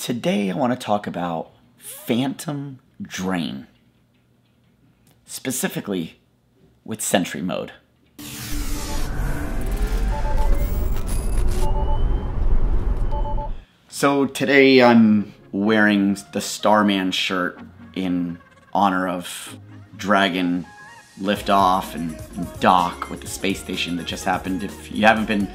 Today I want to talk about phantom drain, specifically with Sentry mode. So today I'm wearing the Starman shirt in honor of Dragon liftoff and, and dock with the space station that just happened. If you haven't been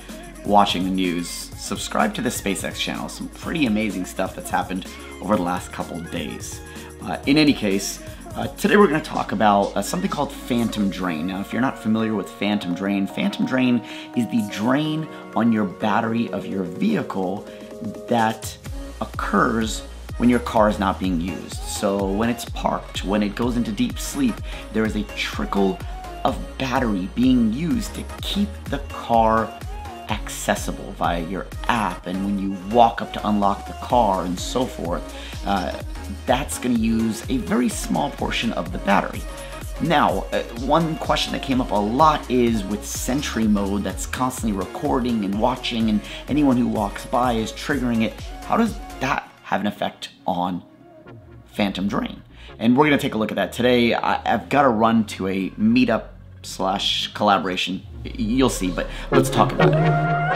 watching the news, subscribe to the SpaceX channel. Some pretty amazing stuff that's happened over the last couple days. Uh, in any case, uh, today we're going to talk about uh, something called phantom drain. Now, if you're not familiar with phantom drain, phantom drain is the drain on your battery of your vehicle that occurs when your car is not being used. So when it's parked, when it goes into deep sleep, there is a trickle of battery being used to keep the car accessible via your app and when you walk up to unlock the car and so forth, uh, that's going to use a very small portion of the battery. Now, uh, one question that came up a lot is with Sentry mode that's constantly recording and watching and anyone who walks by is triggering it. How does that have an effect on Phantom Drain? And we're gonna take a look at that today. I, have got to run to a meetup slash collaboration. You'll see, but let's talk about it.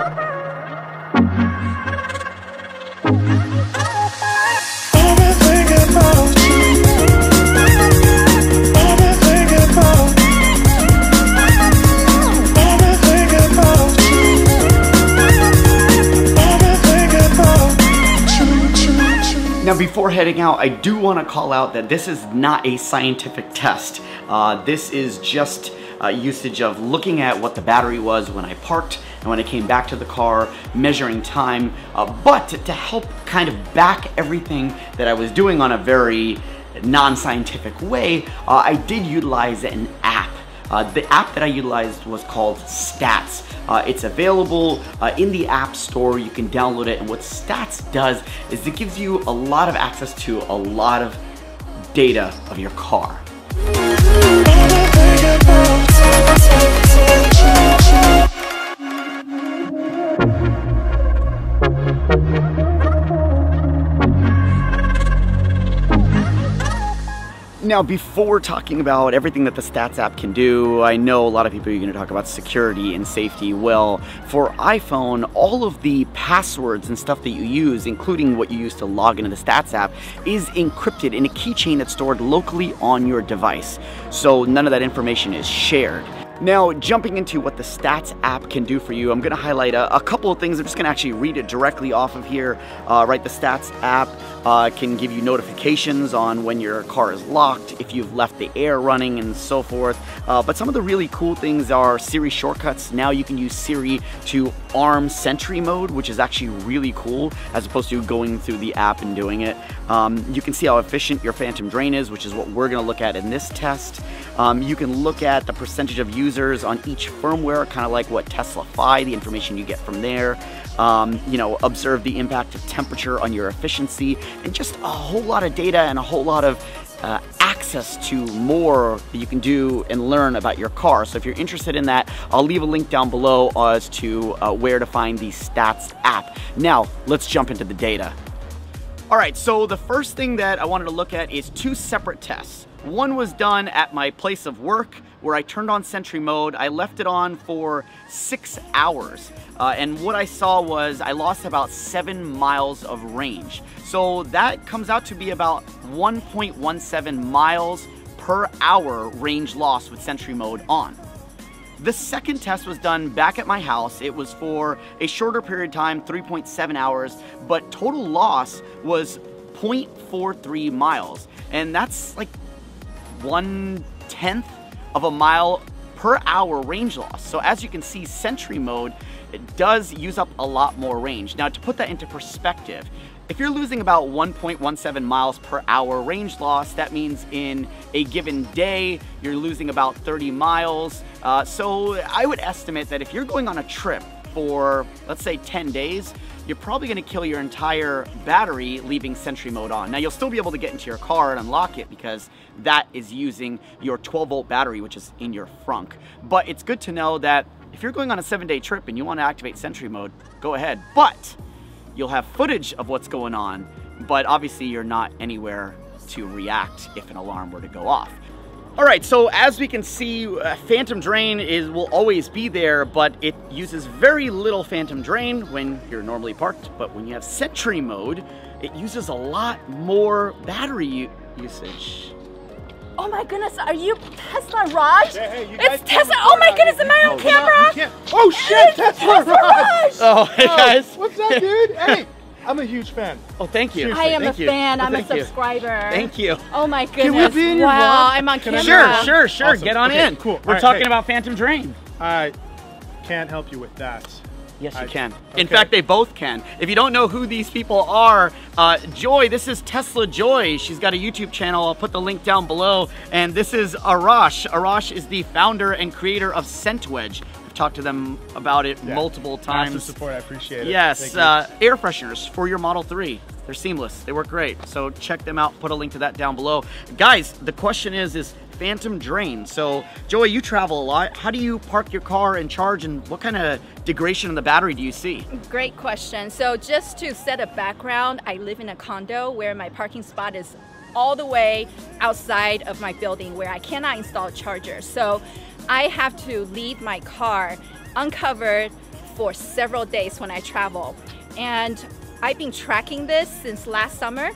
Now before heading out, I do want to call out that this is not a scientific test. Uh, this is just uh, usage of looking at what the battery was when I parked and when I came back to the car, measuring time, uh, but to help kind of back everything that I was doing on a very non-scientific way, uh, I did utilize an app uh, the app that I utilized was called Stats. Uh, it's available uh, in the App Store. You can download it. And what Stats does is it gives you a lot of access to a lot of data of your car you go, take, take, take Now, before talking about everything that the Stats app can do, I know a lot of people are going to talk about security and safety. Well, for iPhone, all of the passwords and stuff that you use, including what you use to log into the Stats app, is encrypted in a keychain that's stored locally on your device. So none of that information is shared. Now, jumping into what the Stats app can do for you, I'm going to highlight a, a, couple of things. I'm just going to actually read it directly off of here. Uh, right, the Stats app uh, can give you notifications on when your car is locked, if you've left the air running, and so forth. Uh, but some of the really cool things are Siri shortcuts. Now you can use Siri to arm Sentry mode, which is actually really cool, as opposed to going through the app and doing it. Um, you can see how efficient your Phantom Drain is, which is what we're going to look at in this test. Um, you can look at the percentage of users on each firmware, kind of like what TeslaFi, the information you get from there. Um, you know, observe the impact of temperature on your efficiency, and just a whole lot of data and a whole lot of uh, access to more that you can do and learn about your car. So if you're interested in that, I'll leave a link down below as to uh, where to find the Stats app. Now, let's jump into the data. All right, so the first thing that I wanted to look at is two separate tests. One was done at my place of work where I turned on Sentry mode. I left it on for six hours. Uh, and what I saw was I lost about seven miles of range. So that comes out to be about 1.17 miles per hour range loss with Sentry mode on. The second test was done back at my house. It was for a shorter period of time, 3.7 hours, but total loss was 0.43 miles. And that's like one tenth of a mile per hour range loss. So as you can see, Sentry mode does use up a lot more range. Now to put that into perspective, if you're losing about 1.17 miles per hour range loss, that means in a given day, you're losing about 30 miles. Uh, so I would estimate that if you're going on a trip for, let's say 10 days, you're probably gonna kill your entire battery leaving Sentry mode on. Now you'll still be able to get into your car and unlock it because that is using your 12 volt battery, which is in your frunk. But it's good to know that if you're going on a seven day trip and you wanna activate Sentry mode, go ahead. But you'll have footage of what's going on but obviously you're not anywhere to react if an alarm were to go off. All right, so as we can see, uh, phantom drain is will always be there, but it uses very little phantom drain when you're normally parked. But when you have Sentry mode, it uses a lot more battery usage. Oh my goodness, are you Tesla Raj? Hey, hey, you it's Tesla. Oh my goodness, on am I on No, camera? You. Oh shit, Tesla Raj! Raj! Oh, hey guys. What's up, dude? Hey, I'm a huge fan. Oh, thank you. I am a you. fan. Oh, I'm a thank you. subscriber. Thank you. Oh my we goodness. be in your wow, vlog? I'm on Can I camera. Sure, sure, sure. Awesome. Get on Okay, in. cool. We're All right, talking hey. about phantom drain. I can't help you with that. Yes, you I- can. In fact, they both can. If you don't know who these people are, uh, Joy, this is Tesla Joy. She's got a YouTube channel. I'll put the link down below. And this is Arash. Arash is the founder and creator of ScentWedge. I've talked to them about it Yeah. multiple Massive times. support. I appreciate it. Yes, uh, air fresheners for your Model 3. They're seamless. They work great. So check them out. Put a link to that down below. Guys, the question is, is phantom drain. So Joey, you travel a lot. How do you park your car and charge and what kind of degradation in the battery do you see? Great question. So just to set a background, I live in a condo where my parking spot is all the way outside of my building where I cannot install chargers. So I have to leave my car uncovered for several days when I travel. And I've been tracking this since last summer.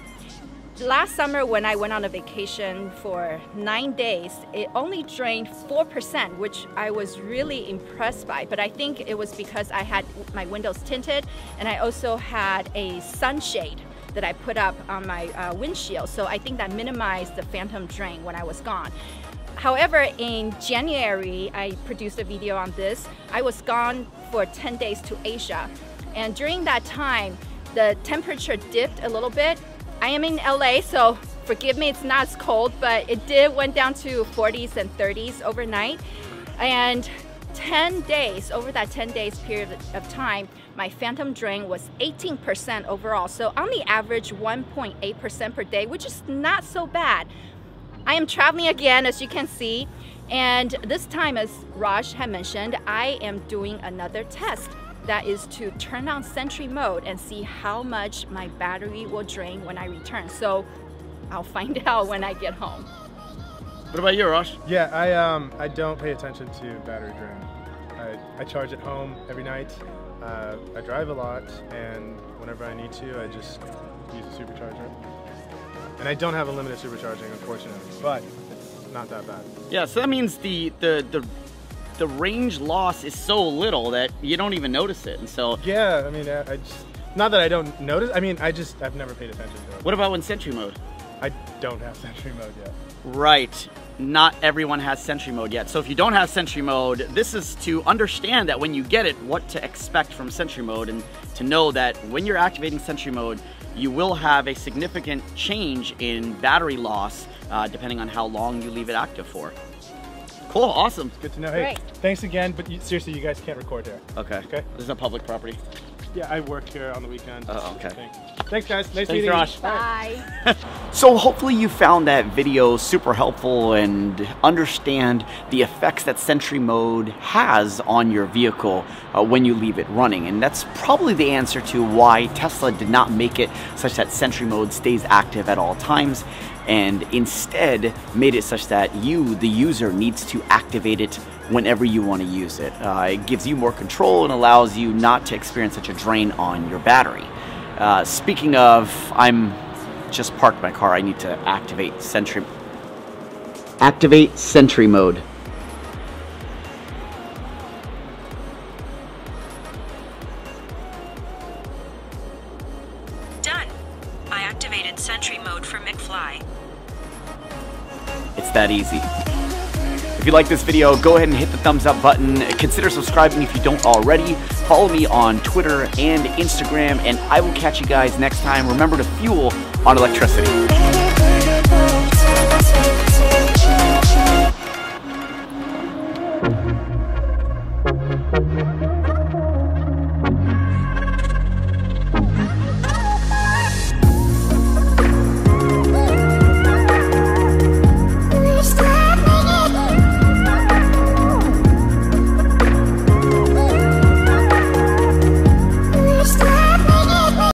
Last summer, when I went on a vacation for nine days, it only drained 4%, which I was really impressed by. But I think it was because I had my windows tinted and I also had a sunshade that I put up on my uh, windshield. So I think that minimized the phantom drain when I was gone. However, in January, I produced a video on this. I was gone for 10 days to Asia. And during that time, the temperature dipped a little bit. I am in LA, so forgive me, it's not as cold, but it did went down to 40s and 30s overnight. And 10 days, over that 10 days period of time, my phantom drain was 18% overall. So on the average, 1.8% per day, which is not so bad. I am traveling again, as you can see, and this time, as Raj had mentioned, I am doing another test. That is to turn on Sentry mode and see how much my battery will drain when I return. So I'll find out when I get home. What about you, Rosh? Yeah, I um I don't pay attention to battery drain. I, I charge at home every night. Uh, I drive a lot, and whenever I need to, I just use a supercharger. And I don't have a limited supercharging, unfortunately, but it's not that bad. Yeah, so that means the the the the range loss is so little that you don't even notice it. And so Yeah, I mean, I, I just not that I don't notice. I mean, I just I've never paid attention to it. what about when Sentry mode? I don't have Sentry mode yet. Right. Not everyone has Sentry mode yet. So if you don't have Sentry mode, this is to understand that when you get it, what to expect from Sentry mode and to know that when you're activating Sentry mode, you will have a significant change in battery loss uh, depending on how long you leave it active for. Cool, awesome. Good to know. Hey, Great. thanks again. But you, seriously, you guys can't record here. Okay. Okay. This is a public property. Yeah, I work here on the weekend. Oh, okay. Thanks. Thanks, guys. Nice Thanks, meeting Josh. you. Bye. So hopefully you found that video super helpful and understand the effects that Sentry Mode has on your vehicle uh, when you leave it running. And that's probably the answer to why Tesla did not make it such that Sentry Mode stays active at all times and instead made it such that you, the user, needs to activate it whenever you want to use it. Uh, it gives you more control and allows you not to experience such a drain on your battery. Uh, speaking of, I'm just parked my car. I need to activate Sentry. Activate Sentry mode. Done. I activated sentry mode for McFly. It's that easy. If you like this video, go ahead and hit the thumbs up button. Consider subscribing if you don't already. Follow me on Twitter and Instagram, and I will catch you guys next time. Remember to fuel on electricity.